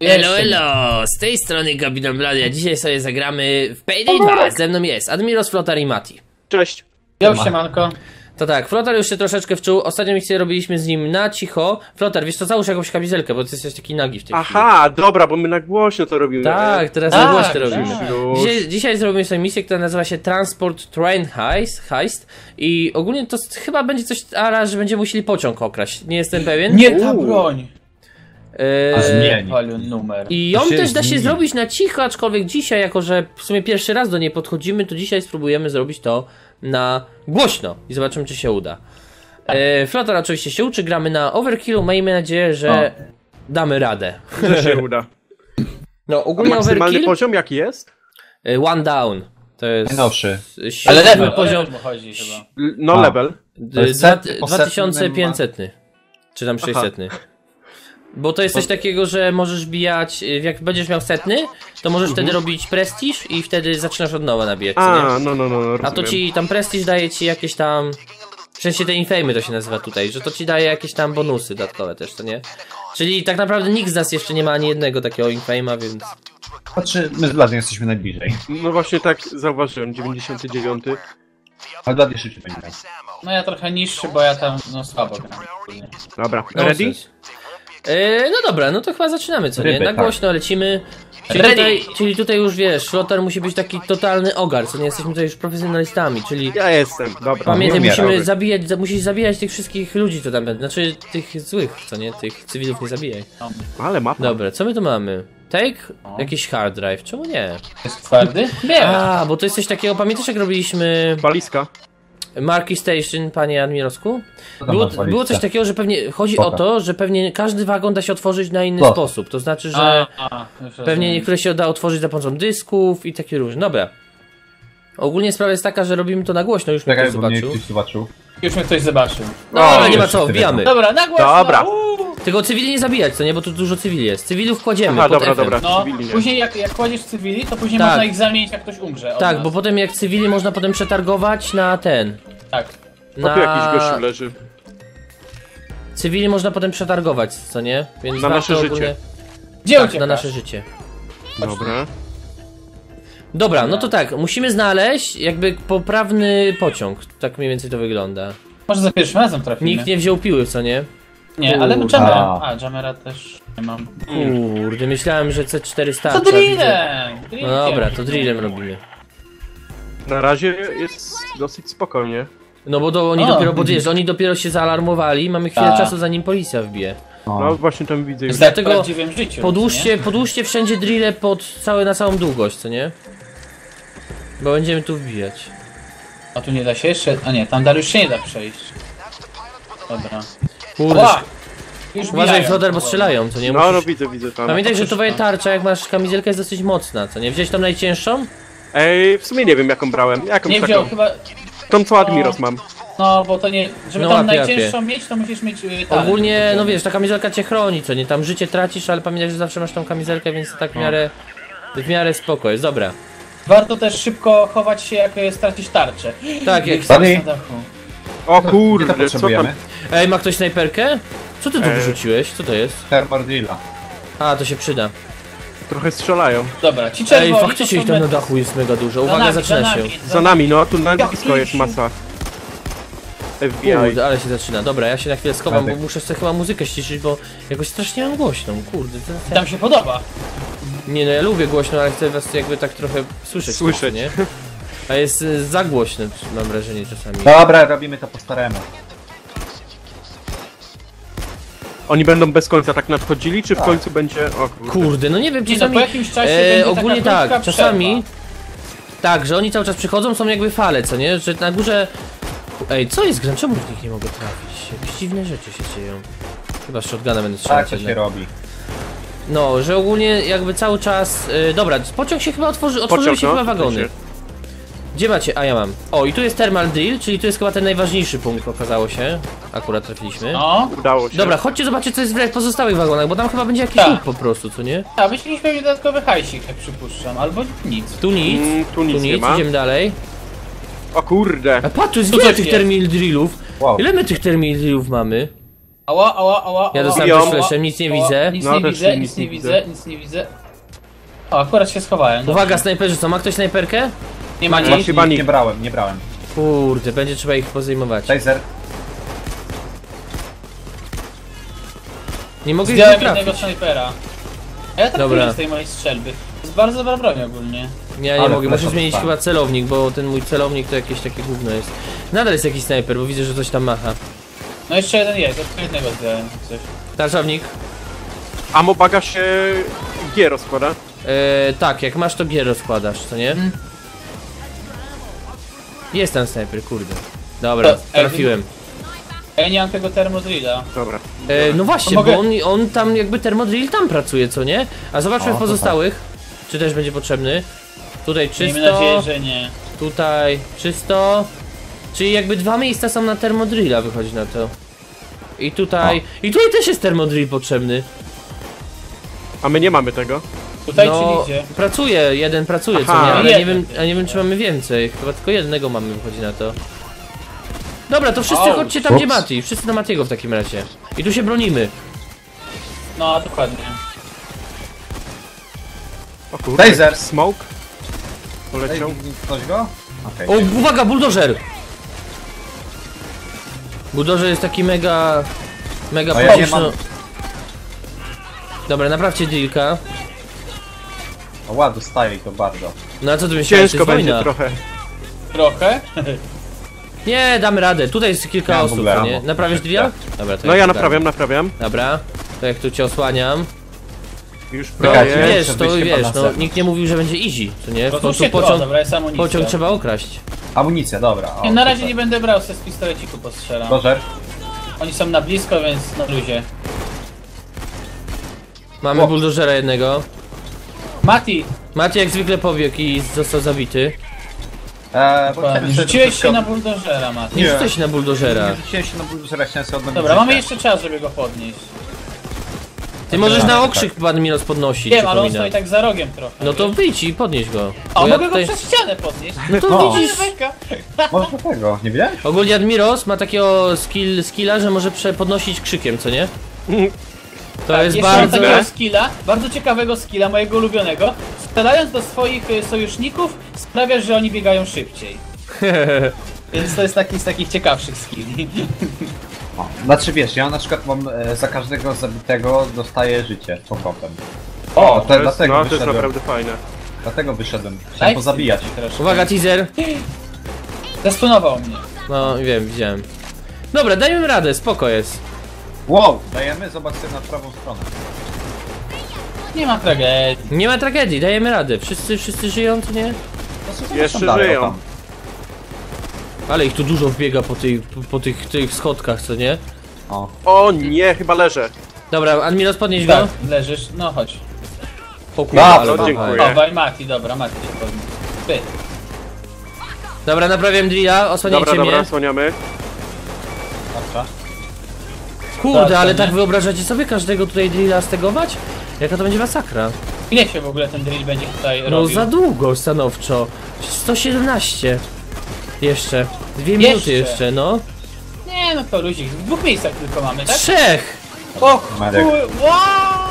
Elo, elo! Z tej strony Gabinan Bladia. Dzisiaj sobie zagramy w Payday 2. Ze mną jest Admiros, Flotar i Mati. Cześć. Jo, siemanko. To tak, Flotar już się troszeczkę wczuł. Ostatnio misję robiliśmy z nim na cicho. Flotar, wiesz co, załóż jakąś kamizelkę, bo ty jesteś taki nagi w tej chwili. Aha, dobra, bo my na głośno to robimy. Tak, teraz Tak, na głośno tak. robimy. Dzisiaj, dzisiaj zrobimy sobie misję, która nazywa się Transport Train Heist, heist i ogólnie to chyba będzie coś, ala, że będziemy musieli pociąg okraść. Nie jestem pewien. Nie ta broń. Eee, Zmieni. Numer. I ją też da się zmieni. zrobić na cicho, aczkolwiek dzisiaj, jako że w sumie pierwszy raz do niej podchodzimy, to dzisiaj spróbujemy zrobić to na głośno i zobaczymy, czy się uda. E, Flotar oczywiście się uczy, gramy na Overkillu, mamy nadzieję, że damy radę. Że się uda. No, A ogólnie maksymalny Overkill, poziom jaki jest? e, one down. To jest Najnowszy. Ale level poziom, chodzi chyba. No A. level. d- jest dwa- setny, po setnym 2500. Czy tam 600. Bo to jest coś takiego, że możesz bijać, y, jak będziesz miał setny, to możesz wtedy robić prestiż i wtedy zaczynasz od nowa nabijać, co nie? A, no, no, no, no A to rozumiem. ci tam prestiż daje ci jakieś tam. W sensie te infamy to się nazywa tutaj, że to ci daje jakieś tam bonusy dodatkowe też, to nie? Czyli tak naprawdę nikt z nas jeszcze nie ma ani jednego takiego infama, więc. Znaczy, my z Bladem jesteśmy najbliżej. No właśnie tak zauważyłem, 99. Ale Blad jeszcze szybciej będzie. No ja trochę niższy, bo ja tam no słabo gram. Dobra, ready? Yy, no dobra, no to chyba zaczynamy, co nie? Ryby, Na tak. głośno lecimy. Czyli tutaj, czyli tutaj już wiesz, flotar musi być taki totalny ogar, co nie? Jesteśmy tutaj już profesjonalistami, czyli. Ja jestem, dobra. Pamiętaj, musimy zabijać, za- musisz zabijać tych wszystkich ludzi, co tam będą. Znaczy tych złych, co nie? Tych cywilów nie zabijaj. Ale mapa. Dobra, co my tu mamy? Take? Jakiś hard drive, czemu nie? Jest twardy? Nie. A, bo to jest coś takiego, pamiętasz jak robiliśmy Walizka. Marki Station, panie tam Było, było coś takiego, że pewnie chodzi Spoko. o to, że pewnie każdy wagon da się otworzyć na inny Spoko. sposób. To znaczy, że A, a, pewnie niektóre się da otworzyć za pomocą dysków i takie różne. Dobra. Ogólnie sprawa jest taka, że robimy to na głośno, już mnie ktoś bo mnie zobaczył. ktoś zobaczył. Już mnie ktoś zobaczył. No, ale nie ma co, wszyscy wbijamy. Dobra, na głośno. Dobra. uuu. Tylko cywili nie zabijać, co nie? Bo tu dużo cywili jest. Cywilów kładziemy Aha, pod dobra, F-em. dobra. No, Cywili nie. później jak, jak kładziesz cywili, to później Tak. można ich zamienić, jak ktoś umrze. od Tak, nas. bo potem jak cywili można potem przetargować na ten. Tak. No tu jakiś gościu leży. Cywili można potem przetargować, co nie? Więc Na warto nasze życie. ogólnie... Gdzie Tak, uciekasz? na nasze życie. Dobra. Dobra, no to tak, musimy znaleźć jakby poprawny pociąg. Tak mniej więcej to wygląda. Może za pierwszym razem trafimy. Nikt nie wziął piły, co nie? Nie, ale Kurwa. Jamera. A, Jamera też nie mam. Kurde, myślałem, że C4 To starcza. widzę. drillem! No dobra, to drillem robimy. Na razie jest dosyć spokojnie. No bo to oni O. dopiero, bo wiesz, oni dopiero się zaalarmowali, mamy chwilę Tak. czasu zanim policja wbije. No właśnie tam widzę już. W Dlatego prawdziwym życiu. co nie? Podłóżcie, podłóżcie wszędzie drille pod całe, na całą długość, co nie? Bo będziemy tu wbijać. A tu nie da się jeszcze. A nie, tam dalej już się nie da przejść. Dobra. Kurde, Ła! Już uważaj bijają. Flotar, bo strzelają, co nie? No, no Musisz... widzę, widzę tam. Pamiętaj, że twoja tarcza, jak masz kamizelkę, jest dosyć mocna, co nie? Wziąłeś tam najcięższą? Ej, w sumie nie wiem jaką brałem. Jaką Nie taką? wziął chyba. Tą co Admiros mam. No, bo to nie. Żeby No, tam łapie, najcięższą mieć, to musisz mieć. Yy, talent. Ogólnie, no wiesz, ta kamizelka cię chroni, co nie? Tam życie tracisz, ale pamiętaj, że zawsze masz tą kamizelkę, więc tak w miarę, w miarę spoko jest, dobra. Warto też szybko chować się, jak e, stracisz tarczę. Tak, jak... Buddy, Na dachu. O gdzie to kurde, co tam? potrzebujemy? Ej, ma ktoś snajperkę? Co ty tu Ej. wyrzuciłeś? Co to jest? Thermal Drilla. A, to się przyda. Trochę strzelają. Dobra, ci Ej, czerwoni. faktycznie to ich są tam na dachu jest mega dużo. za Uwaga, nami, zaczyna za się. nami, Za nami, no tu na blisko jest masa. FBI. Kurde, ale się zaczyna. Dobra, ja się na chwilę schowam, bo Radek. muszę sobie chyba muzykę ściszyć, bo jakoś strasznie mam głośną. Kurde, to... Tam się podoba. Nie no, ja lubię głośno, ale chcę was jakby tak trochę słyszeć. Słyszeć. Nie? A jest y, za głośno, mam wrażenie czasami. Dobra, robimy to po staremu. Oni będą bez końca tak nadchodzili, czy w końcu będzie... O kurde. Kurde, no nie wiem, Nie, no, czasami... po jakimś czasie e, będzie ogólnie tak, krótka czasami... Tak, że oni cały czas przychodzą, są jakby fale, co nie? Że na górze... Ej, co jest gram? Czemu w nich nie mogę trafić? Jakieś dziwne rzeczy się dzieją. Chyba z shotguna będę strzelać Tak to się jednak. robi. No, że ogólnie jakby cały czas... y, dobra, pociąg się chyba otworzy, otworzyły Pociąg, się no, chyba wagony. się. Gdzie macie? A ja mam. O, i tu jest thermal drill, czyli tu jest chyba ten najważniejszy punkt, okazało się. Akurat trafiliśmy. No, Udało się. Dobra, chodźcie zobaczyć co jest w pozostałych wagonach, bo tam chyba będzie jakiś Tak. łuk po prostu, co nie? a myśleliśmy pewnie dodatkowy hajsik, jak przypuszczam, albo nic. Tu nic, Mm, tu nic nie ma. idziemy dalej. O kurde. A patrz, tu jest Tu coś tych thermal drillów. Wow. Ile my tych thermal drillów mamy? Ała, ała, ała, Ja ała, dostałem ała, też flashem, nic nie ała, widzę. Nic No, nie też widzę, nic nie nie widzę. widzę, nic nie widzę. O, akurat się schowałem. dobrze. Uwaga, snajperzy, co? Ma ktoś snajperkę? Nie ma nic. Chyba Nie, brałem, nie brałem. Kurde, będzie trzeba ich pozajmować. Taser. Nie mogę ich Zdjąłem trafić. jednego snajpera. A ja Dobra. trafiłem z tej mojej strzelby. To jest bardzo dobra broń ogólnie. Ja nie Ale mogę, muszę flasha zmienić dostałem. chyba celownik, bo ten mój celownik to jakieś takie gówno jest. Nadal jest jakiś snajper, bo widzę, że coś tam macha. No jeszcze jeden jest, od jednego zdjąłem coś. Tarczownik. Amo baga się G rozkłada. E, tak, jak masz to gier rozkładasz, co nie? Mhm. Jest ten snajper, kurde. Dobra, To- ej, trafiłem. A ja nie mam tego termodrilla. Dobra. E, no właśnie, To mogę- bo on, on tam jakby termodrill tam pracuje, co nie? A zobaczmy O, w to pozostałych, czy też będzie potrzebny. Tutaj Miejmy czysto, nadzieję, że nie. tutaj czysto. Czyli jakby dwa miejsca są na termodrilla, wychodzi na to. I tutaj, i tutaj też jest termodrill potrzebny. A my nie mamy tego. Tutaj no, gdzie? pracuje, jeden pracuje, co Aha. nie? Ale nie Jeden. wiem, a nie wiem czy mamy więcej. Chyba tylko jednego mamy, wychodzi na to. Dobra, to wszyscy Au, chodźcie tam, gdzie ups. Mati. Wszyscy na Matiego w takim razie. I tu się bronimy. No, dokładnie. O kurde. Taser. Smoke. Poleciał. ktoś go? Okej. O, uwaga, buldożer! Buldożer jest taki mega... Mega A ja nie potężny. mam- Dobra, naprawcie dealka. O, Ła, dostaję i to bardzo. No a co ty myślałeś, to Ciężko jest będzie wojna. trochę. Trochę? Nie, damy radę. Tutaj jest kilka w osób, ogóle co nie? amo. Naprawisz deal? Dobra, to No ja naprawiam, naprawiam. Dobra, to jak tu cię osłaniam. Już No, Czekajcie, prawie. wiesz, to wiesz, no zewnątrz. nikt nie mówił, że będzie easy, co nie? No to to, pociąg, dobra, jest amunicja. pociąg trzeba okraść. Amunicja, dobra. O, Nie, na razie super. nie będę brał, se z pistoleciku postrzelam. Dożer. Oni są na blisko, więc na luzie. Mamy O. buldożera jednego. Mati, Macie jak zwykle pobiegł i został zabity. Eee, bo chciałem sobie rzuciłeś się na buldożera, Mati. Nie Nie. się na buldożera. Nie rzuciłem się na buldożera, chciałem sobie odnowić Dobra, mamy jeszcze czas, żeby go podnieść. Ty możesz tak, na tak. okrzyk pan Milos podnosić, Wiem, ale on przypominam. stoi tak za rogiem trochę. No to wyjdź i podnieś go. A Bo ja mogę tutaj- go przez ścianę podnieść. No to No. widzisz. Beka. Może do tego, nie wiesz? Ogólnie Admiros ma takiego skill, skilla, że może prze podnosić krzykiem, co nie? To Tak, jest jeszcze mam bardzo... takiego skilla, bardzo ciekawego skilla, mojego ulubionego. Strzelając do swoich y, sojuszników, sprawia, że oni biegają szybciej. Więc to jest taki z takich ciekawszych skilli. O, znaczy wiesz, ja na przykład mam e, za każdego zabitego dostaję życie z powrotem. O, To to, jest, dlatego no to jest wyszedłem. naprawdę fajne. Dlatego wyszedłem. Chciałem pozabijać. troszkę. Uwaga, teaser. Zastunował mnie. No, wiem, widziałem. Dobra, dajmy radę, spoko jest. Wow, dajemy, zobacz sobie na prawą stronę. Nie ma tragedii. Nie ma tragedii, dajemy radę. Wszyscy, wszyscy żyją, czy nie? No, Jeszcze żyją. tam. Ale ich tu dużo wbiega po, tej, po, po tych, tych schodkach, co nie? O, O nie, chyba leżę. Dobra, Admiros, podnieś Tak, go. leżysz, no chodź. Kurwa, Dobra, ale no, dziękuję. O, waj Mati, dobra, Mati się podniósł. Ty. Dobra, naprawiam drilla, osłaniajcie Dobra, dobra, mnie. słaniamy. tarcza. Kurde, Tak, ale tak wyobrażacie sobie każdego tutaj drilla stegować? Jaka to będzie masakra? Ile się w ogóle ten drill będzie tutaj No robił? za długo stanowczo. 117. Jeszcze. Dwie Jeszcze? minuty jeszcze, no. Nie no to luzik, w dwóch miejscach tylko mamy, tak? Trzech! O kur... Wow!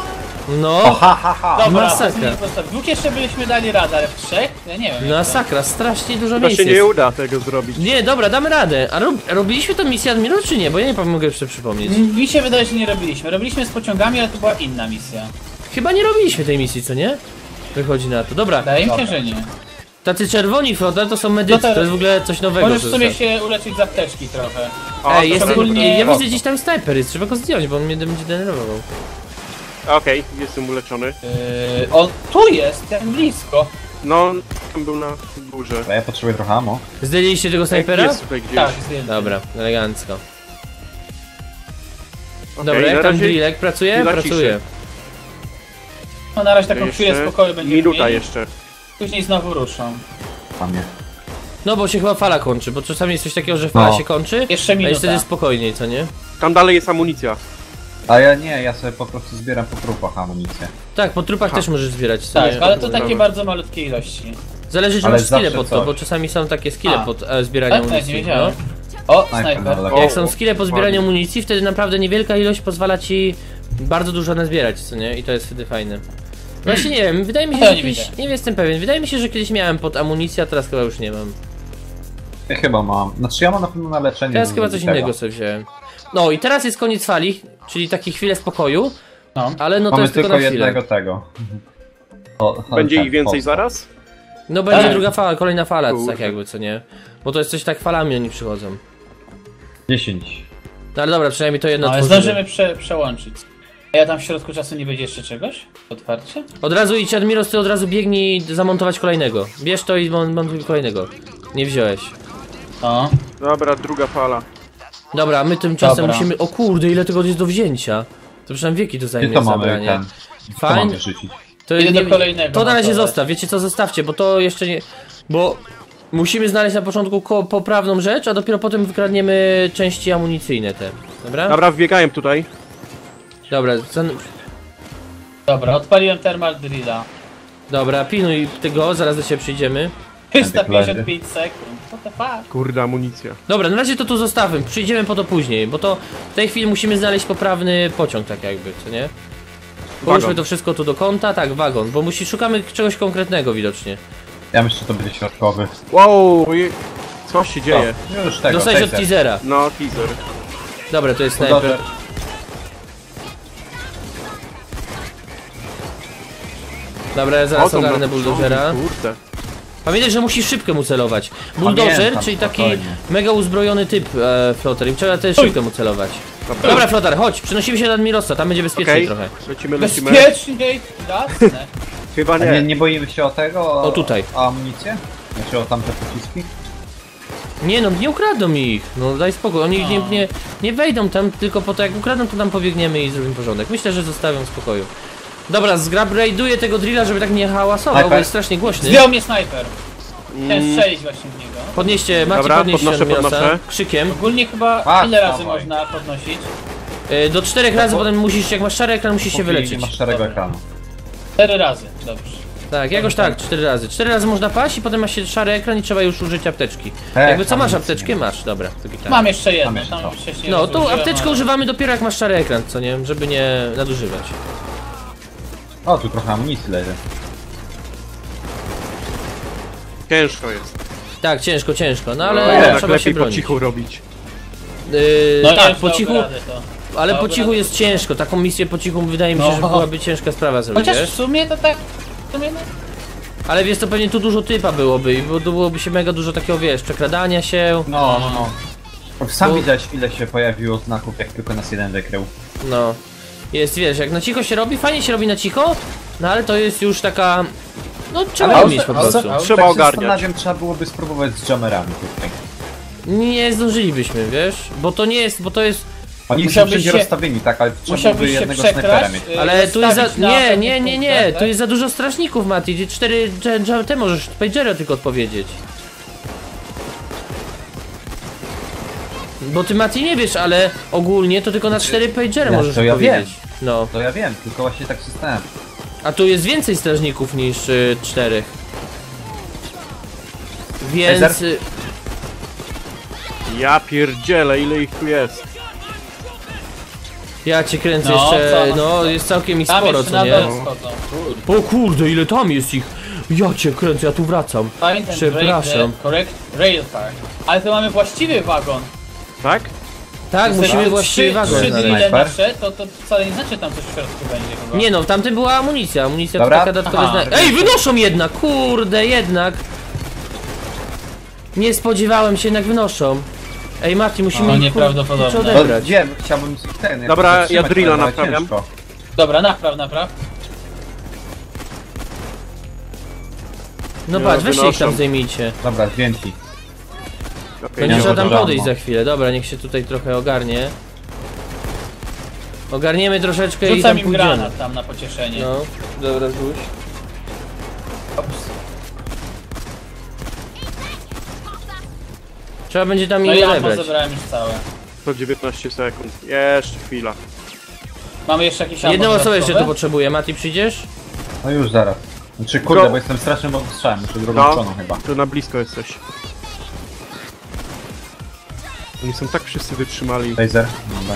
No. ha, ha, ha. Dobra, Masakra. dwóch jeszcze byśmy dali radę, ale w trzech? Ja nie wiem. Masakra, strasznie dużo To miejsc się nie jest. uda tego zrobić. Nie, dobra, damy radę. A rob, robiliśmy tą misję Admiral, czy nie? Bo ja nie mogę jeszcze przypomnieć. Mi się wydaje, że nie robiliśmy. Robiliśmy z pociągami, ale to była inna misja. Chyba nie robiliśmy tej misji, co nie? Wychodzi na to. Dobra, Wydaje mi się, że nie. Tacy czerwoni Froda to są medycy, No to- to jest w ogóle coś nowego. Możesz w sumie się uleczyć z apteczki trochę. O, Ej, jest, ogólnie- ja widzę gdzieś tam snajper jest, trzeba go zdjąć, bo on mnie będzie denerwował. Okej, jestem uleczony. Yy, on tu jest, tak blisko. No, tam był na górze. A ja potrzebuję trochę ammo. Zdjęliście tego snajpera? Jest tutaj gdzieś. Tak, zdjęty. Dobra, elegancko. Dobra, jak tam razie drillek pracuje? Pracuje. No na razie taką chwilę spokoju będziemy Minuta mieli. jeszcze. Później znowu ruszą. Tam nie. No bo się chyba fala kończy, bo czasami jest coś takiego, że fala No. się kończy, Jeszcze a jest minuta. wtedy spokojniej, co nie? Tam dalej jest amunicja. A ja nie, ja sobie po prostu zbieram po trupach amunicję. Tak, po trupach też możesz zbierać, co Tak, nie? ale to takie Dobra. bardzo malutkie ilości. Zależy, czy Ale masz skille zawsze pod to, coś. bo czasami są takie skille A. pod e, zbieranie Tak, tak, nie amunicji. wiedziałem. No. O, Snajper snajper. na O. Jak są skille po zbieraniu amunicji, wtedy naprawdę niewielka ilość pozwala ci bardzo dużo nazbierać, co nie? I to jest wtedy fajne. Właśnie nie wiem, wydaje mi się, To że nie kiedyś, widzę. nie jestem pewien, wydaje mi się, że kiedyś miałem pod amunicję, a teraz chyba już nie mam. Ja chyba mam. Znaczy ja mam na pewno na leczenie. Teraz chyba coś tego. innego sobie wziąłem. No i teraz jest koniec fali, czyli takie chwile spokoju, No. ale no to Mamy jest tylko tylko na chwilę. jednego tego. O, Będzie tak, ich więcej po- zaraz? No będzie Tak. druga fala, kolejna fala, tak jakby, co nie? Bo to jest coś tak falami oni przychodzą. 10. No ale dobra, przynajmniej to jedno No, ale tworzymy. zdążymy prze, przełączyć. A ja tam w środku czasu nie będzie jeszcze czegoś? Otwarcie? Od razu idź, Admiros, ty od razu biegnij zamontować kolejnego. Bierz to i mon- montuj kolejnego. Nie wziąłeś. O. Dobra, druga fala. Dobra, my tymczasem Dobra. musimy... O kurde, ile tego jest do wzięcia. To przynajmniej wieki to zajmie to mamy zabranie. ten? Co Fajnie. mamy rzucić? To Idę do nie- kolejnego To na razie montować. zostaw, wiecie co, zostawcie, bo to jeszcze nie... Bo musimy znaleźć na początku ko- poprawną rzecz, a dopiero potem wykradniemy części amunicyjne te. Dobra? Dobra, wbiegają tutaj. Dobra, Dobra, odpaliłem thermal drilla. dobra, pilnuj tego, zaraz do ciebie przyjdziemy. 355 sekund. What the fuck? Kurde, amunicja. Dobra, na razie to tu zostawmy, przyjdziemy po to później, bo to w tej chwili musimy znaleźć poprawny pociąg, tak jakby, co nie? Połóżmy to wszystko tu do kąta, tak, wagon, bo musi, szukamy czegoś konkretnego widocznie. Ja myślę, że to będzie środkowy. Wow, je... co się dzieje? O, już tego, Dostałeś od taser. teasera. No, teaser. Dobra, to jest snajper. Dobra, ja zaraz ogarnę bulldozera. Kurde. Pamiętaj, że musisz szybkę mu celować. Bulldozer, czyli taki spokojnie. mega uzbrojony typ e, flotar i trzeba też szybkę mu celować. Dobra, Dobra, flotar, chodź, przenosimy się do Admirosa, tam będzie bezpieczniej okej. trochę. Lecimy, lecimy. Bezpieczniej! Jasne. Chyba A nie, nie. nie boimy się o tego? O, O, tutaj. O amunicję? Znaczy o tamte pociski? Nie no, nie ukradną ich. No daj spokój, oni nie, nie, nie wejdą tam tylko po to, jak ukradną, to tam pobiegniemy i zrobimy porządek. Myślę, że zostawią w spokoju. Dobra, zgrabraiduję tego drilla, żeby tak nie hałasował, bo Snajper. jest strasznie głośny. Zdjął mnie snajper. Chciałem strzelić właśnie w niego. Podnieście, Macie Dobra, podnieść podnoszę, Admirosa podnoszę. krzykiem. Ogólnie chyba A, ile razy dawaj. można podnosić? Y, Do czterech razy bo- potem musisz, jak masz szary ekran, musisz się wyleczyć. Nie masz szarego Dobra. ekranu. Cztery razy, dobrze. Tak, jakoś tak, cztery razy. Cztery razy można paść i potem masz się szary ekran i trzeba już użyć apteczki. Ech, Jakby co masz amunicji apteczkę? ma. Masz, dobra. To gitara. Mam jeszcze jedno, Mam jeszcze tam to. wcześniej No, tą apteczkę ale- używamy dopiero jak masz szary ekran, co nie? Żeby nie nadużywać. O, tu trochę amunicji leży. Ciężko jest. Tak, ciężko, ciężko, no ale No, jednak trzeba się lepiej po bronić. cichu robić. Yy, No tak, nie, po cichu, radę to. ale po Dałby cichu jest ciężko. Taką misję po cichu wydaje mi się, że No. byłaby ciężka sprawa zrobić, Chociaż wiesz? w sumie to tak... W sumie no... Ale wiesz, to pewnie tu dużo typa byłoby i bo- byłoby się mega dużo takiego, wiesz, przekradania się, No, no, no. Sam Bo- widziałeś ile się pojawiło znaków, jak tylko nas jeden wykrył. no. Jest, wiesz, jak na cicho się robi, fajnie się robi na cicho, no ale to jest już taka... No trzeba Ale ją mieć po prostu. ale Trzeba tak się ogarniać. zastanawiam, trzeba byłoby spróbować z jamerami tutaj. Nie zdążylibyśmy, wiesz? Bo to nie jest, bo to jest... Oni są Musiałbyś się- rozstawieni, tak, ale trzeba się jednego snajpera mieć. y, Ale tu jest za... Nie, nie, nie, nie, punktach, tu tak? jest za dużo strażników, Mati. Cztery, te możesz pagera tylko odpowiedzieć. Bo ty Mati nie wiesz, ale ogólnie to tylko na cztery pagery Ja, możesz to ja odpowiedzieć. No. To ja wiem, tylko właśnie tak się stałem. A tu jest więcej strażników niż y, czterech. Więc... Y, Ja pierdzielę, ile ich tu jest. Ja cię kręcę No, jeszcze, co? no jest całkiem ich Tam sporo, jeszcze co na nie? dole schodzą. O kurde, ile tam jest ich! Ja cię kręcę, ja tu wracam. Find and Przepraszam. break the correct rail car. Ale to mamy właściwy wagon. Tak? Tak, musimy właściwie trzy- wagon Trzy znaleźć. Sniper? nasze, to, to wcale nie znaczy tam coś w środku będzie chyba. Nie no, tamtym była amunicja, amunicja Dobra. to taka dodatkowa Aha. zna... Ej, wynoszą jednak, kurde, jednak! Nie spodziewałem się, jednak wynoszą. Ej, Mati, musimy O, ich, nieprawdopodobne. kurczę, No, odebrać. wiem, chciałbym ten... Dobra, ja zatrzymać, drilla ale naprawiam. ciężko. Dobra, napraw, napraw. No patrz, weźcie ich tam zdejmijcie. Dobra, zdjęci. Okej, Będzie trzeba tam podejść za chwilę, dobra, niech się tutaj trochę ogarnie. Ogarniemy troszeczkę i tam Rzucam im pójdziemy. granat tam na pocieszenie. No, dobra, rzuć. Ops. Trzeba będzie tam No i ammo odebrać. zebrałem już całe. 119 sekund. Jeszcze chwila. Mamy jeszcze jakieś ammo Jedną osobę jeszcze dodatkowe? tu potrzebuję. Mati, przyjdziesz? No już zaraz. Znaczy kurde, Go. bo jestem strasznym obstrzałem, muszę drugą No, stroną chyba. to na blisko jesteś. Oni są tak wszyscy wytrzymali. Dobra,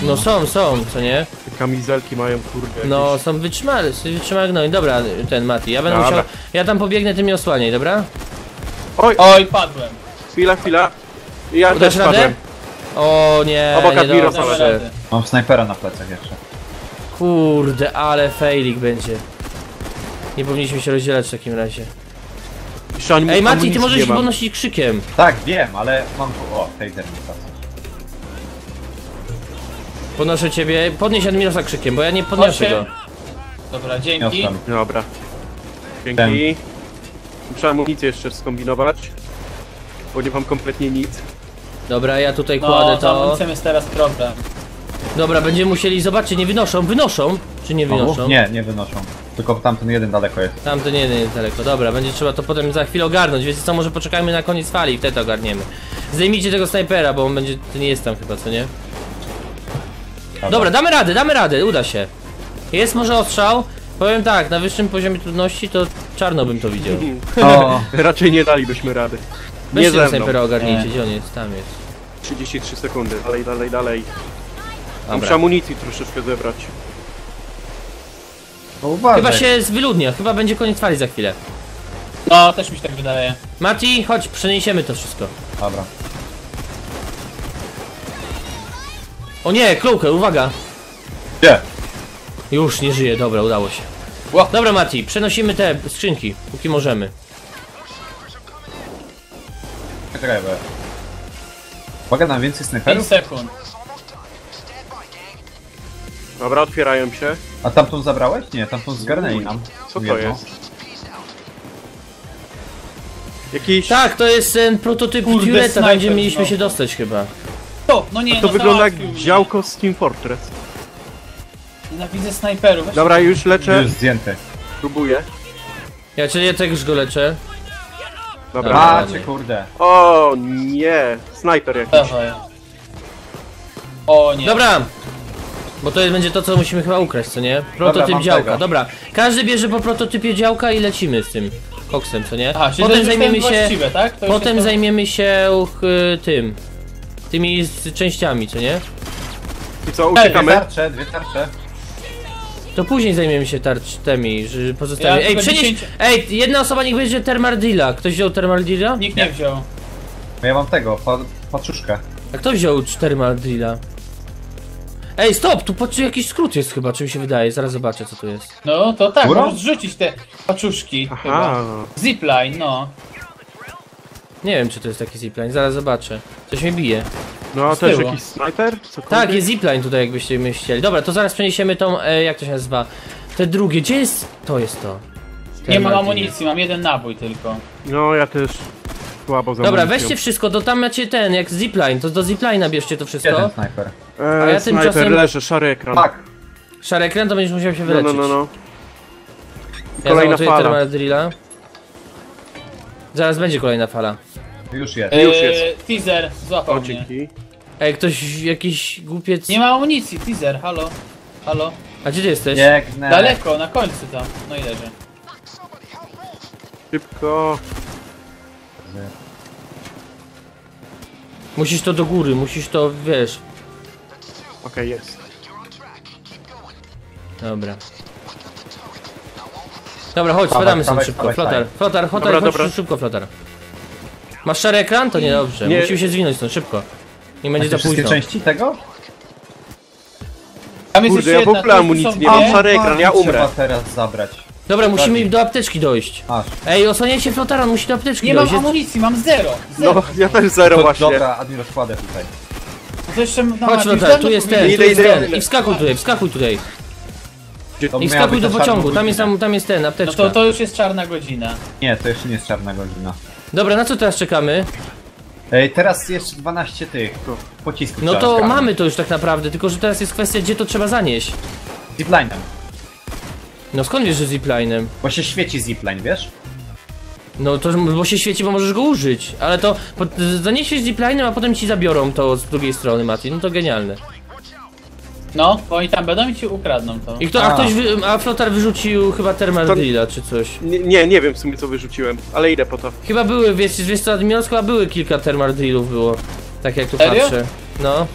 No są, są, co nie? Te kamizelki mają kurde No, jakieś... są wytrzymali, wytrzymali gnoj. Dobra, ten Mati, ja będę Dobra. musiał... Ja tam pobiegnę, ty mnie osłaniaj, dobra? Oj, Oj, padłem. chwila, chwila. Ja Udasz też radę? padłem. O nie, Obok nie ale- dobrze. Mam snajpera na plecach jeszcze. Kurde, ale failik będzie. Nie powinniśmy się rozdzielać w takim razie. Jeszcze ani Ej Mati, amunicji ty możesz nie się mam. podnosić krzykiem. Tak, wiem, ale mam tu... O, taser mi wraca. Podnoszę ciebie, podnieś Admirosa krzykiem, bo ja nie podniosę Osiem. go. Dobra, dzięki. Niosłem. Dobra. Dzięki. Muszę amunicję jeszcze skombinować. Bo nie mam kompletnie nic. Dobra, ja tutaj No, kładę to to. amunicją jest teraz problem. Dobra, będziemy musieli, zobaczcie, nie wynoszą, wynoszą? Czy nie wynoszą? Nie, nie wynoszą. Tylko tamten jeden daleko jest. Tamten jeden jest daleko, dobra, będzie trzeba to potem za chwilę ogarnąć, więc co, może poczekajmy na koniec fali i wtedy to ogarniemy. Zdejmijcie tego snajpera, bo on będzie, to nie jest tam chyba, co nie? Dobra, damy radę, damy radę, uda się. Jest może ostrzał, powiem tak, na wyższym poziomie trudności to czarno bym to widział. O, Raczej nie dalibyśmy rady. Nie Weźcie tego ze mną. snajpera ogarnijcie, Nie. gdzie on jest, tam jest. 33 sekundy. Dalej, dalej, dalej. Muszę Dobra. amunicji troszeczkę zebrać. no uważaj. Chyba się wyludnia, chyba będzie koniec fali za chwilę. No, też mi się tak wydaje. Mati, chodź, przeniesiemy to wszystko. Dobra. O nie, Klołkę, uwaga! Gdzie? Już nie żyje, dobra, udało się. Dobra Mati, przenosimy te skrzynki, póki możemy. Czekaj, bo... Uwaga, na więcej 5 snajperów? sekund. Dobra, otwierają się. A tamtą zabrałeś? Nie, tamtą zgarnęli nam. Co to Jedną. jest? Jakiś... Tak, to jest ten prototyp Kurde, Tureta, snajper gdzie mieliśmy znowu. się dostać chyba. To, no nie, To no wygląda jak załatwił mnie. działko z Team Fortress. Nienawidzę snajperów. Weź Dobra, już leczę. Już zdjęty. Próbuję. Ja czyli ja też go leczę. Dobra. A, cię kurde. O nie, snajper jakiś. Dawaj. O nie. Dobra! Bo to jest, będzie to, co musimy chyba ukraść, co nie? Prototyp mam działka, tego. dobra. Każdy bierze po prototypie działka i lecimy z tym koksem, co nie? Aha, czyli to Potem jest zajmiemy się, właściwe, tak? To już potem jest to- zajmiemy się y, tym. Tymi z częściami, co nie? I co, Dwie uciekamy? tarcze, dwie tarcze. To później zajmiemy się tarcz tymi, że pozostawię. Ja Ej, tylko przenieś. 10 Ej, jedna osoba niech będzie Termardilla. Ktoś wziął Termardilla? Nikt nie wziął. No ja mam tego, pa, paczuszkę. A kto wziął Termardilla? Ej, stop! Tu patrzcie, jakiś skrót jest chyba, czy mi się wydaje. Zaraz zobaczę, co tu jest. No to tak, Górą? możesz zrzucić te paczuszki. Aha. Chyba. Zipline, no. Nie wiem, czy to jest taki zipline, zaraz zobaczę. Coś mnie bije. No a Z też tyłu. jakiś snajper? Cokolwiek? Tak, jest zipline tutaj, jakbyście my chcieli. Dobra, to zaraz przeniesiemy tą, e, jak to się nazywa? Te drugie, gdzie jest? To jest to. Nie mam amunicji, mam jeden nabój tylko. No ja też słabo za Dobra, amunicją. weźcie wszystko, to tam macie ten, jak zipline, to do zipline'a bierzcie to wszystko. Jeden snajper. E, A ja snajper tymczasem- leży, szary ekran. Tak. Szary ekran, to będziesz musiał się No, wyleczyć. no, no, no. Ja Kolejna zamontuję fala. Zaraz będzie kolejna fala. Już jest. Już jest. Teaser, złapał O, mnie. dzięki. Ej, ktoś, jakiś głupiec... Nie ma amunicji, teaser, halo. Halo. A gdzie ty jesteś? Biegnę. Daleko, na końcu tam. No i leży. Szybko. Musisz to do góry, musisz to, wiesz... Okej, jest. Dobra. Dobra, chodź, spadamy stąd dawaj, szybko. dawaj, Flotar, flotar, flotar, Dobra, chodź dobra. szybko, flotar. Masz szary ekran? To niedobrze. Nie. Musimy się zwinąć stąd, szybko. Nie będzie za wszystkie późno. części tego? Tam jest Kurde, ja w jedna, ogóle amunicji nie mam. szary ekran, ja umrę. Trzeba teraz zabrać. Dobra, musimy Bardziej. do apteczki dojść. Aż. Ej, osłaniajcie flotara, on musi do apteczki Nie mam dojść. Jest- amunicji, mam zero. zero. No, ja też zero To, właśnie. dobra, Admiro, składę tutaj. No to jeszcze na Chodź już flotar, dawno tu jest ten, powinien- tu Idę, jest idę, ten. idę. I wskakuj tutaj, wskakuj tutaj. To I miała wskakuj być do ta czarna pociągu, tam jest, godzina. tam, tam jest ten, No apteczka. to, to już jest czarna godzina. Nie, to jeszcze nie jest czarna godzina. Dobra, na co teraz czekamy? Ej, teraz jeszcze 12 tych pocisków No trzeba to zgarnąć. mamy to już tak naprawdę, tylko że teraz jest kwestia, gdzie to trzeba zanieść. Ziplinem. No skąd wiesz, że ziplinem? Bo się świeci zipline, wiesz? No to, bo się świeci, bo możesz go użyć. Ale to, po, zaniesiesz ziplinem, a potem ci zabiorą to z drugiej strony, Mati. No to genialne. No, bo oni tam będą i ci ukradną to. I kto, a, A. ktoś, wy, a Flotar wyrzucił chyba Thermaldrilla czy coś. Nie, nie, nie wiem w sumie co wyrzuciłem, ale idę po to. Chyba były, wiesz, wiesz co, Admiros, chyba były kilka Thermaldrillów było. Tak jak tu Serio? patrzę. No.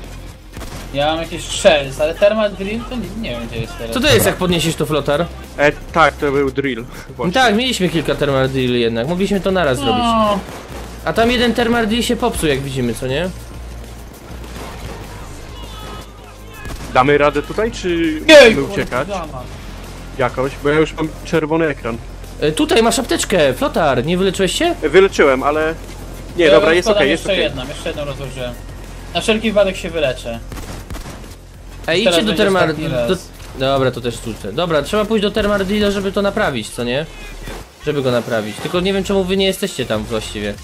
Ja mam jakieś shells, ale thermal drill to nie, nie wiem gdzie jest teraz. Co to jest jak podniesiesz to Flotar? E, tak, to był drill. No Właśnie. tak, mieliśmy kilka Thermaldrilli jednak, mogliśmy to naraz zrobić. No, A tam jeden Thermaldrill się popsuł, jak widzimy, co nie? Damy radę tutaj, czy Jej, musimy uciekać jakoś? Bo ja już mam czerwony ekran. E, tutaj masz apteczkę, Flotar, nie wyleczyłeś się? Wyleczyłem, ale... Nie, Ja dobra, jest okej, jest jeszcze okej. jedną, jeszcze jedną rozłożyłem. Na wszelki wypadek się wyleczę. Ej, Teraz idźcie do będzie ostatni Do... Dobra, to też sztuczne. Dobra, trzeba pójść do Thermardilla, żeby to naprawić, co nie? Żeby go naprawić. Tylko nie wiem, czemu wy nie jesteście tam właściwie.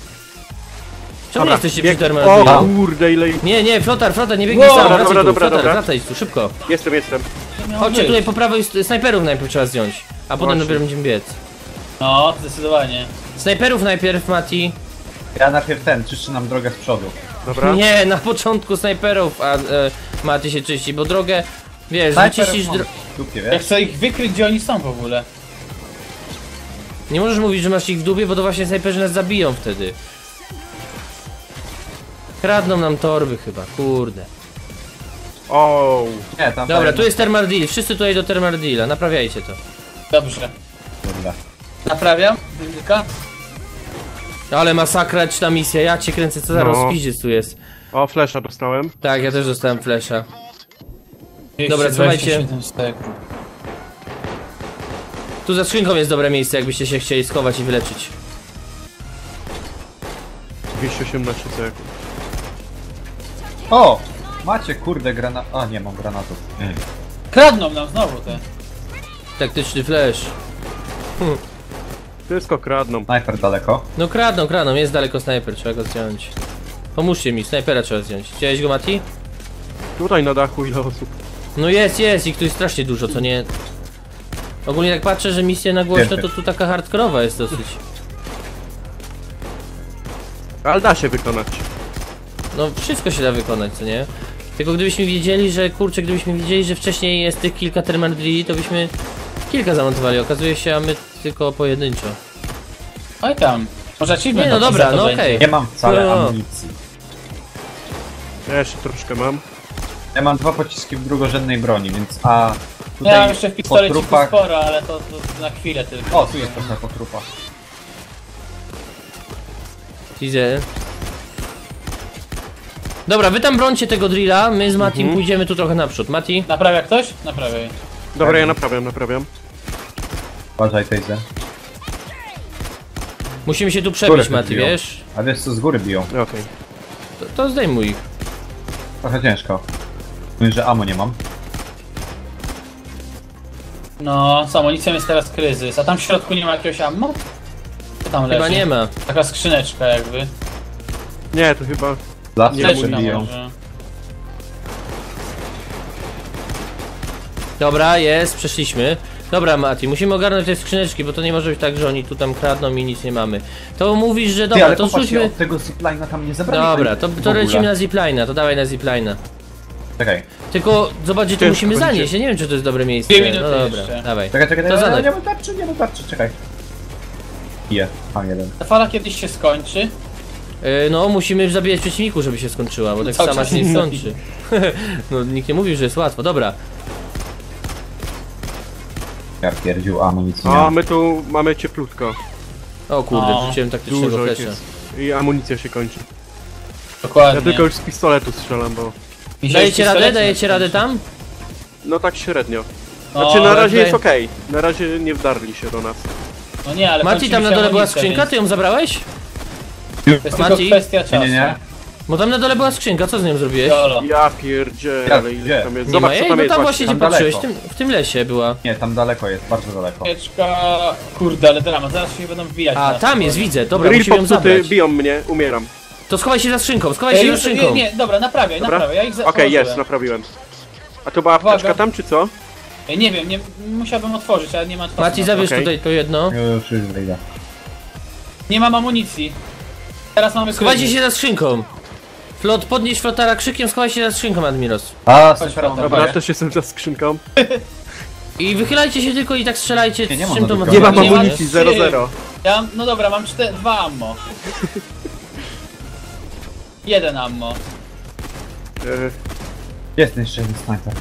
Czemu nie Dobra, jesteście bieg- przy O kurde, ile... Nie, nie, Flotar, Flotar, nie biegnij Wow. sam, wracaj dobra, tu, dobra, Flotar, dobra. wracaj tu, szybko. Jestem, jestem. Chodźcie tutaj po prawej, snajperów najpierw trzeba zdjąć, a potem dopiero będziemy biec. No, zdecydowanie. Snajperów najpierw, Mati. Ja najpierw ten, czyszczę nam drogę z przodu. Dobra. Nie, na początku snajperów, a e, Mati się czyści, bo drogę, wiesz, wyczyścisz mam dro- w dupie, Ja chcę ich wykryć gdzie oni są w ogóle. Nie możesz mówić, że masz ich w dupie, bo to właśnie snajperzy nas zabiją wtedy. Kradną nam torby chyba, kurde. O, Nie, tam Dobra, tam- tu jest Thermardil, wszyscy tutaj do Thermardila, naprawiajcie to. Dobrze. Kurde. Naprawiam. Wilka. Ale masakra czy ta misja, ja cię kręcę, co za No. rozpiździec tu jest. o, flesza dostałem. Tak, ja też dostałem flesza. Dobra, 227 słuchajcie. Tu za skrzynką jest dobre miejsce, jakbyście się chcieli schować i wyleczyć. 218 sekund. O! Macie kurde granat... A, nie mam granatów. Kradną nam znowu te. Taktyczny flash. Wszystko kradną. Snajper daleko. No kradną, kradną, jest daleko snajper, trzeba go zdjąć. Pomóżcie mi, snajpera trzeba zdjąć. Chciałeś go, Mati? Tutaj na dachu ile osób. No jest, jest, ich tu jest strasznie dużo, co nie... Ogólnie jak patrzę, że misja na głośno, to tu taka hardkorowa jest dosyć. Ale da się wykonać. No wszystko się da wykonać, co nie? Tylko gdybyśmy wiedzieli, że kurczę, gdybyśmy wiedzieli, że wcześniej jest tych kilka termandrilli, to byśmy kilka zamontowali. Okazuje się, a my tylko pojedynczo. Oj tam. Może achievement Nie, no dobra, no okej. Nie mam wcale No. amunicji. Ja jeszcze troszkę mam. Ja mam dwa pociski w drugorzędnej broni, więc a tutaj Ja mam jeszcze w po pistolecie trupach... sporo, ale to, to na chwilę tylko. O, tu jest trochę po trupach. Widzę. Dobra, wy tam brońcie tego drilla, my z Matim Mhm. pójdziemy tu trochę naprzód. Mati? Naprawia ktoś? Naprawiaj. Dobra, ja naprawiam, naprawiam. Uważaj, Tejze. Musimy się tu przebić, Mati, biją? wiesz? A wiesz co, z góry biją. Okej. To, to zdejmuj ich. Trochę ciężko. Mówię, że amo nie mam. No, z amunicją jest teraz kryzys, a tam w środku nie ma jakiegoś ammo? Co tam leży? Chyba nie ma. Taka skrzyneczka jakby. Nie, to chyba... Zawsze Teczka biją. może. Dobra, jest, przeszliśmy. Dobra, Mati, musimy ogarnąć te skrzyneczki, bo to nie może być tak, że oni tu tam kradną i nic nie mamy. To mówisz, że Ty, dobra, ale to popatrzcie, rzućmy... od tego ziplina tam nie zabrali. Dobra, to, w to ogóle. lecimy na ziplina, to dawaj na ziplina. Czekaj, Tylko zobacz, gdzie Ciężko musimy będzie. zanieść, ja nie wiem, czy to jest dobre miejsce. Dwie minuty no dobra, jeszcze. dawaj. czekaj, czekaj, To czekaj, zanuć. nie ma tarczy, nie ma tarczy, czekaj. Je, mam jeden. Ta fala kiedyś się skończy. Yy, no, musimy zabijać przeciwników, żeby się skończyła, bo tak Cały sama czas się nie nie skończy. no, nikt nie mówił, że jest łatwo. Dobra, Ja pierdził amunicji. A, miałem. my tu mamy cieplutko. o kurde, No, rzuciłem taktycznego Dużo ich flesza. jest. I amunicja się kończy. Dokładnie. Ja tylko już z pistoletu strzelam, bo... Dajecie radę? Dajecie radę tam? No tak średnio. No, Znaczy na razie jest okej. Na razie nie wdarli się do nas. No nie, ale kończy tam mi na się dole była amunicja, skrzynka, więc ty ją zabrałeś? To jest tylko kwestia czasu. Nie, nie, nie. Bo tam na dole była skrzynka, co z nią zrobiłeś? Jolo. Ja pierdzielę, Ja- ile gdzie? tam jest. Nie ma Zobacz co jej? tam No jest tam właśnie. właśnie Tam gdzie patrzyłeś, w daleko. tym, w tym lesie była. Nie, tam daleko jest, bardzo daleko. Pieczka... Kurde, ale dramat, zaraz się będą wbijać. A, na nas. tam jest, widzę, dobra, Grill musimy ją popsuty, zabrać. biją mnie, umieram. To schowaj się za skrzynką, schowaj Ej, się za już, skrzynką. nie, nie, dobra, naprawiaj, Dobra? naprawiaj, ja ich za- Okej, jest, naprawiłem. A to była apteczka tam, czy co? Ej, Nie wiem, nie, musiałbym otworzyć, ale nie mam czasu. Mati, na to. zabierz Okej. tutaj to jedno. Już, już wyjdę. Nie mam amunicji. Teraz mamy Schowajcie kryzys. się za skrzynką. Flot, podnieś flotara krzykiem, schowaj się za skrzynką, Admiros. A, snajpera mam Dobra. Też jestem za skrzynką. I wychylajcie się tylko i tak strzelajcie Nie, nie z czym to ma Nie mam amunicji, 0-0. Ja mam, no dobra, mam cztery, dwa ammo. Jeden ammo. E, Jest jeszcze jeden snajper.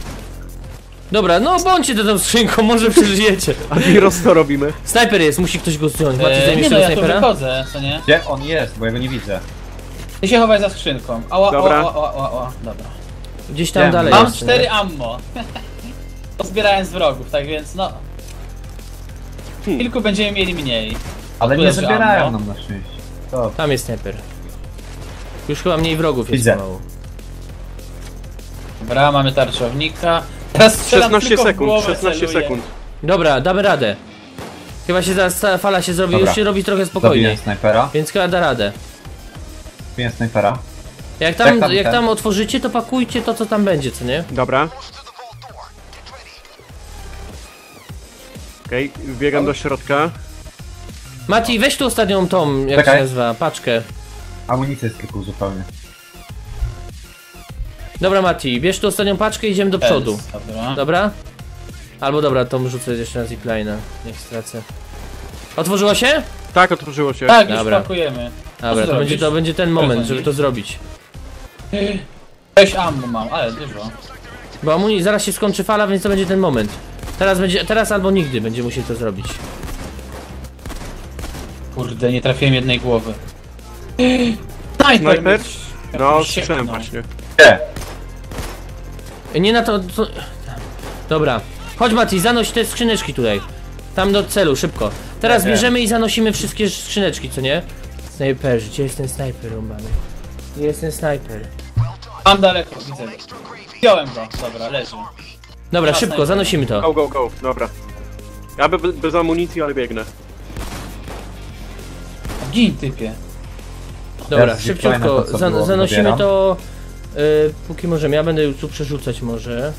Dobra, no bądźcie do tą skrzynką, może przeżyjecie. Admiros, co robimy? Snajper jest, musi ktoś go zdjąć. Macie E, zajmiesz nie no, tego ja tu snajpera? wychodzę, co nie? Gdzie on jest? Bo ja go nie widzę. Ty się chowaj za skrzynką. Ała, Dobra. ała, ała, ała, ała. Dobra. Gdzieś tam Wiem. dalej Mam jest, nie? cztery ammo. Zbierałem z wrogów, tak więc no... Kilku będziemy mieli mniej. Ale nie leży zabierają ammo. nam na szczęście. To Tam jest snajper. Już chyba mniej wrogów jest Widzę. mało. Dobra, mamy tarczownika. Teraz strzelam 16 tylko w sekund, głowę, 16 celuję. sekund. Dobra, damy radę. Chyba się zaraz ta fala się zrobi, Dobra. już się robi trochę zabiję spokojniej. snajpera. Więc chyba da radę. Zabiję snajpera. Jak tam, Jak tam jak ten? tam otworzycie, to pakujcie to, co tam będzie, co nie? Dobra. Okej, wbiegam do środka. Mati, weź tu ostatnią tą, jak Czekaj. się nazywa, paczkę. Amunicja jest tylko zupełnie. Dobra, Mati, bierz tu ostatnią paczkę i idziemy do przodu. Dobra. Dobra? Albo dobra, to rzucę jeszcze na ziplina. Niech stracę. Otworzyło się? Tak, otworzyło się. Tak, już Dobra. pakujemy. Dobra, to zrobić? będzie, to będzie ten moment, żeby to zrobić. Sześć ammo mam, ale dużo. Bo amunicji zaraz się skończy fala, więc to będzie ten moment. Teraz będzie, teraz albo nigdy będzie musieli to zrobić. Kurde, nie trafiłem jednej głowy. Snajper! Snajper? No, mi słyszałem sieknął. właśnie. Nie na to, to... Dobra. Chodź Mati, zanoś te skrzyneczki tutaj. Tam do celu, szybko. Teraz nie. bierzemy i zanosimy wszystkie skrzyneczki, co nie? Snajperzy, gdzie jest ten snajper rąbany? Gdzie jest ten snajper? Mam daleko, widzę. Wziąłem go, dobra, leży. Dobra, szybko, zanosimy to. Go, go, go, dobra. Ja be, be, bez amunicji, ale biegnę. Gin typie. Dobra, szybciutko, to, co zan zanosimy to... y, póki możemy, ja będę tu przerzucać może.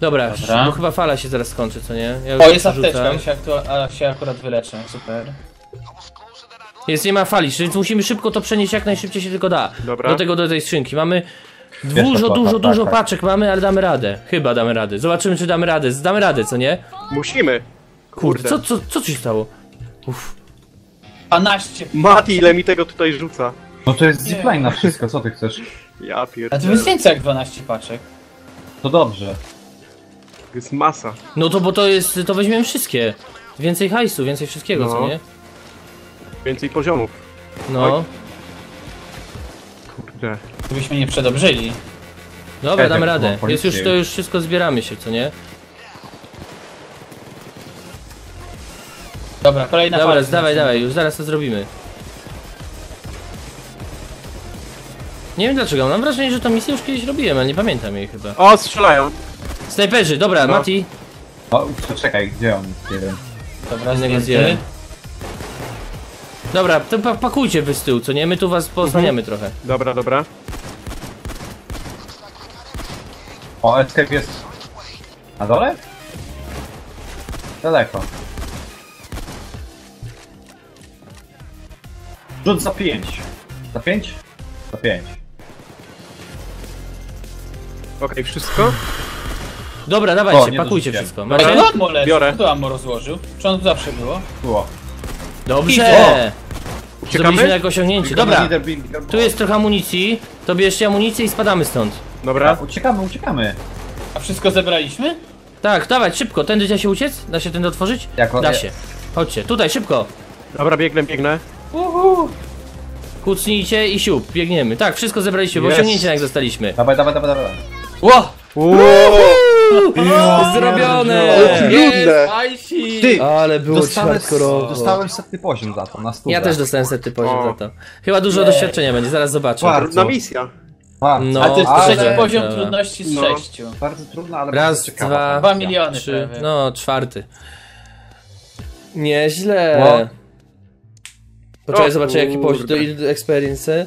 Dobra, Dobra. bo chyba fala się zaraz skończy, co nie? Ja już O, jest przerzucam. apteczka, się, aktu- a się akurat wyleczę, super. Jest, nie ma fali, więc musimy szybko to przenieść jak najszybciej się tylko da. Dobra. Do tego, do tej skrzynki. Mamy Wiesz, dużo, to dużo, tak, dużo tak. paczek mamy, ale damy radę. Chyba damy radę. Zobaczymy, czy damy radę. Damy radę, co nie? Musimy. Kurde, Kurde. co, co, co ci się stało? Uff. 12. Mati, ile mi tego tutaj rzuca. No to jest zipline na wszystko, co ty chcesz? Ja A to jest więcej jak 12 paczek. To dobrze. To jest masa. No to bo to jest, to weźmiemy wszystkie. Więcej hajsu, więcej wszystkiego, co No. nie? Więcej poziomów. No. Oj. Kurde. Gdybyśmy nie przedobrzyli. Dobra, Ja damy tak radę. mam Jest już, policję. to już wszystko zbieramy się, co nie? Dobra, kolejna Dobra, fala. dawaj, dawaj, już zaraz to zrobimy. Nie wiem dlaczego, mam wrażenie, że tą misję już kiedyś robiłem, ale nie pamiętam jej chyba. O, strzelają. Snajperzy, dobra, No. Mati. No, czekaj, gdzie on jest? Nie wiem. Dobra, Innego zjemy. Dobra, to pa pakujcie wy z tyłu, co nie? My tu was poznaniemy trochę. Dobra, dobra. O, escape jest... Na dole? Daleko. Rzut za 5. Za 5? Za 5. Okej, wszystko? Dobra, O, dawajcie, nie pakujcie dorzuciłem. wszystko. Dobra. Macie? Leży. Biorę. Kto ammo rozłożył? Czy on tu zawsze było? Było. Dobrze! Uciekamy? Zrobiliśmy jako osiągnięcie. Dobra, Leader, tu jest trochę amunicji. To bierzcie amunicję i spadamy stąd. Dobra. Uciekamy, uciekamy. A wszystko zebraliśmy? Tak, dawać, szybko. Tędy da się uciec? Da się tędy otworzyć? Jako- Da się. Chodźcie, tutaj, szybko. Dobra, biegnę, biegnę. Uhu. Kucnijcie i siup, biegniemy. Tak, wszystko zebraliście, bo Jest. osiągnięcie jak dostaliśmy. Dawaj, dawaj, dawaj, dawaj. Ło! Zrobione! Trudne. Ty, Ale było dostałem, ćwiartkorowo. dostałem setny poziom za to, na stówę. Ja też dostałem sety poziom O. za to. Chyba dużo doświadczenia będzie, zaraz zobaczę. Trudna misja. Bardzo, No, A to jest ale- trzeci poziom Dobra. trudności z No. sześciu. bardzo trudna, ale Raz, bardzo ciekawa. dwa, Dwa miliony trzy, prawie. no czwarty. Nieźle. No. Poczekaj, O zobaczę jaki poziom, kurde. to ile experience.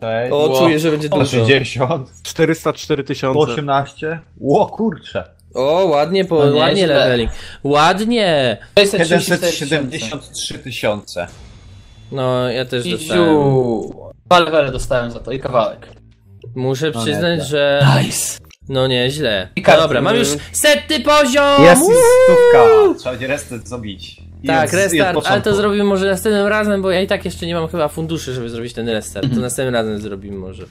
Cześć. O, Ło. czuję, że będzie dużo. 60, 404 tysiące. 118. Ło, kurcze. O, ładnie, po, No nie, ładnie źle. leveling. Ładnie! 634 773 tysiące. No, ja też dostałem. Dwa levele dostałem za to i kawałek. Muszę No przyznać, nie, że... Nice. No nieźle. I karty. Dobra, mam już setny poziom! Jest Woo! stówka! Trzeba będzie reset zrobić. Tak, od restart, ale to zrobimy może następnym razem, bo ja i tak jeszcze nie mam chyba funduszy, żeby zrobić ten restart. Mhm. To następnym razem zrobimy może.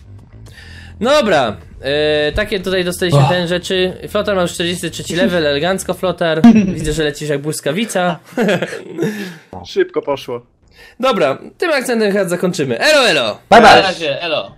Dobra, e, takie tutaj dostaliśmy Och. ten rzeczy. Flotar ma już 43 level, elegancko Flotar. Widzę, że lecisz jak błyskawica. Szybko poszło. Dobra, tym akcentem chyba zakończymy. Elo, elo! Bye Na bye! razie, elo.